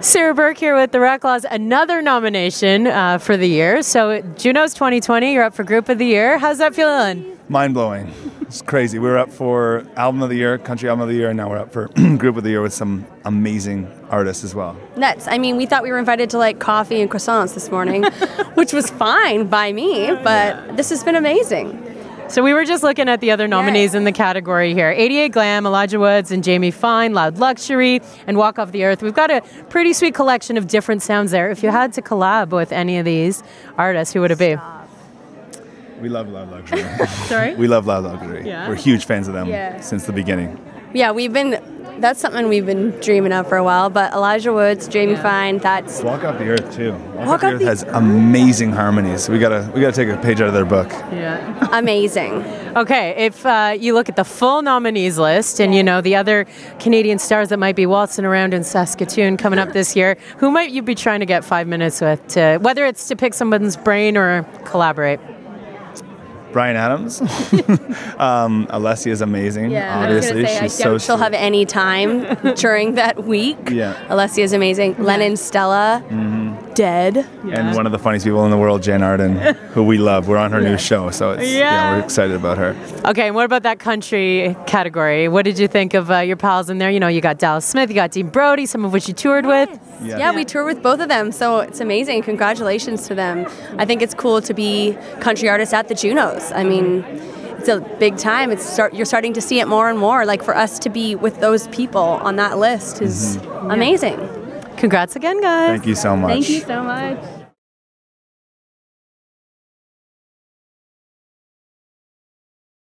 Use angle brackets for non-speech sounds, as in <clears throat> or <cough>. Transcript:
Sarah Burke here with the Reklaws, another nomination uh, for the year. So Junos 2020, you're up for Group of the Year. How's that feeling? Mind blowing. It's crazy. We were up for Album of the Year, Country Album of the Year, and now we're up for <clears throat> Group of the Year with some amazing artists as well. Nuts. I mean, we thought we were invited to like coffee and croissants this morning, <laughs> which was fine by me, but this has been amazing. So we were just looking at the other nominees in the category here. 88 Glam, Elijah Woods and Jamie Fine, Loud Luxury, and Walk Off the Earth. We've got a pretty sweet collection of different sounds there. If you had to collab with any of these artists, who would it be? We love Loud Luxury. <laughs> Sorry? we love Loud Luxury. Yeah? We're huge fans of them Yeah. since the beginning. Yeah, we've been. That's something we've been dreaming of for a while. But Elijah Woods, Jamie Yeah. Fine, that's Walk Off the Earth too. Walk, Walk Off the Earth the- has amazing harmonies. We gotta we gotta take a page out of their book. Yeah. amazing. Okay, if uh, you look at the full nominees list and you know the other Canadian stars that might be waltzing around in Saskatoon coming up this year, who might you be trying to get five minutes with, to, whether it's to pick someone's brain or collaborate? Bryan Adams. <laughs> um, Alessia is amazing. Yeah, obviously. I was say She's I so she'll sweet. have any time during that week. Yeah. Alessia is amazing. Lennon, Stella, dead. And one of the funniest people in the world, Jann Arden, <laughs> who we love. We're on her new show, so it's, yeah. Yeah. we're excited about her. Okay, and what about that country category? What did you think of uh, your pals in there? You know, you got Dallas Smith, you got Dean Brody, some of which you toured with. Yeah. Yeah, we toured with both of them, so it's amazing. Congratulations to them. I think it's cool to be country artists at the Junos. I mean, it's a big time. It's start, you're starting to see it more and more. Like for us to be with those people on that list is amazing. Congrats again, guys. Thank you so much. Thank you so much.